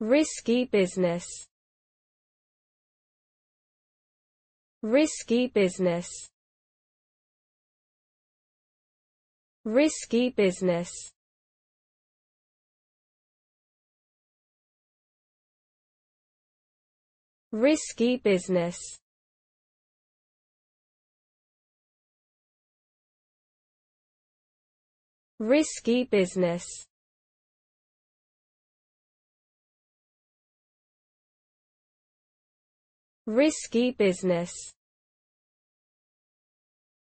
risky business. Risky business. Risky business. Risky business. Risky business risky business